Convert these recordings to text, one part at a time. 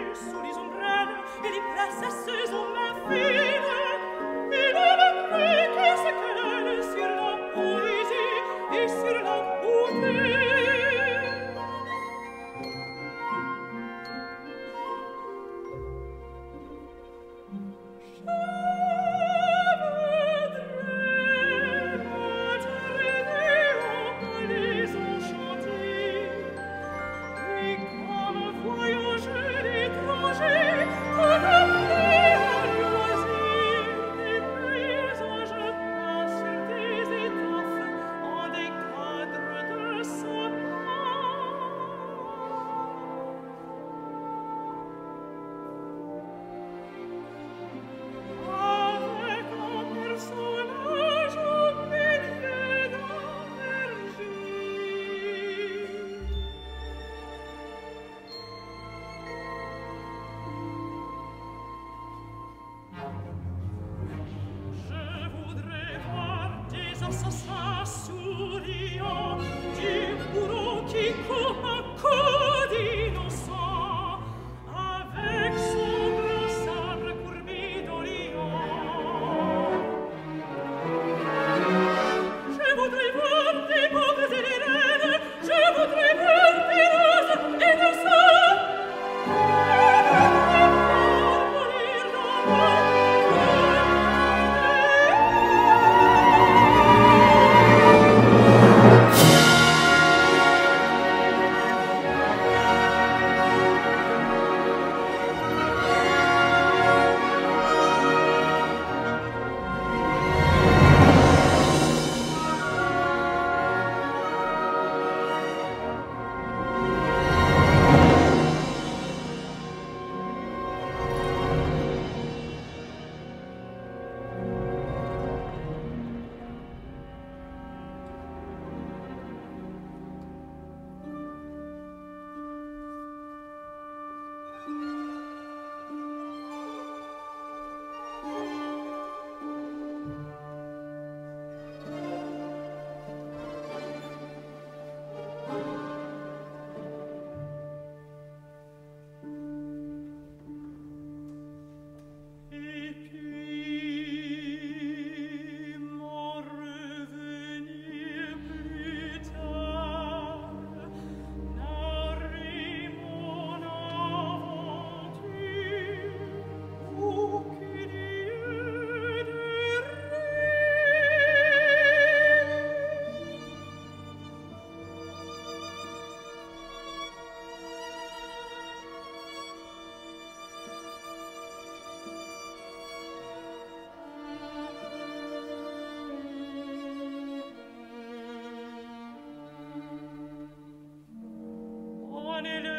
il sorriso ombrello e li presse sceso me fine wanted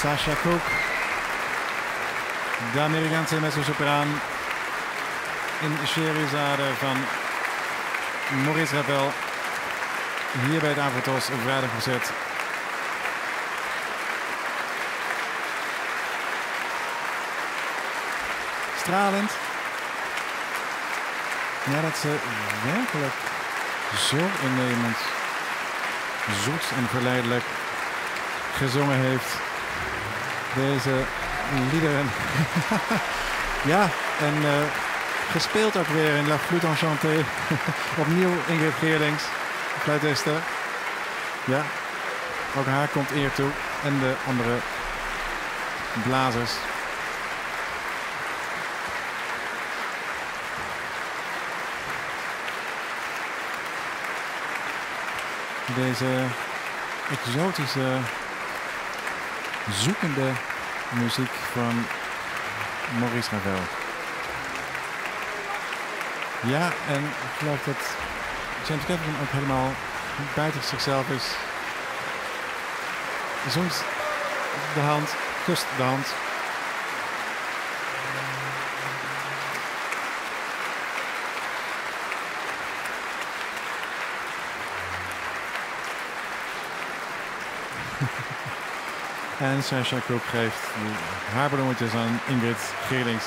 Sasha Cook. De Amerikaanse mezzo-sopraan in Sherizade van Maurice Ravel. Hier bij het Avatos op vrijdag gezet. Stralend. Ja, dat ze werkelijk zo innemend, zoet en verleidelijk gezongen heeft. Deze liederen. ja, en uh, gespeeld ook weer in La Flûte Enchantée. Opnieuw Ingrid Geerlings, fluitiste. Ja, ook haar komt eer toe. En de andere blazers. Deze exotische, zoekende muziek van Maurice Ravel. Ja, en ik geloof dat James Cameron ook helemaal buiten zichzelf is. Zoent de hand, kust de hand. En Sasha Cook geeft haar bloemetjes aan Ingrid Geerlings.